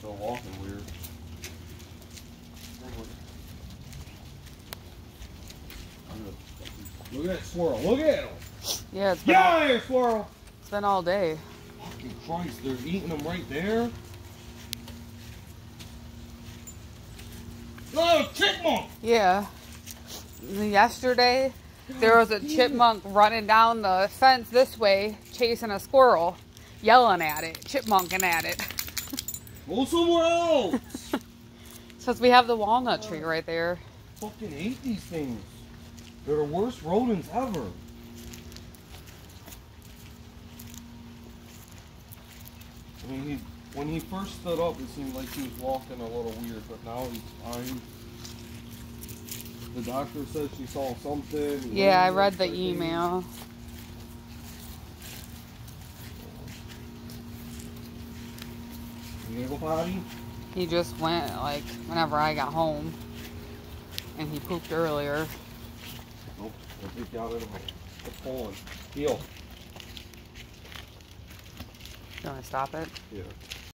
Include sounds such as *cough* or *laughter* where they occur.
Still walking weird. Look at that squirrel. Look at him. Yeah, it's been, Get all, out of here, squirrel. it's been all day. Fucking Christ, they're eating them right there. Oh, chipmunk! Yeah. Yesterday, there was a chipmunk running down the fence this way, chasing a squirrel, yelling at it, chipmunking at it. Go somewhere else! *laughs* Since we have the walnut tree right there. fucking hate these things. They're the worst rodents ever. I mean, he, when he first stood up, it seemed like he was walking a little weird, but now he's fine. The doctor said she saw something. Yeah, I read the email. You gonna go potty? He just went like whenever I got home. And he pooped earlier. Nope. I'll take you out of the the pond. Heel. You wanna stop it? Yeah.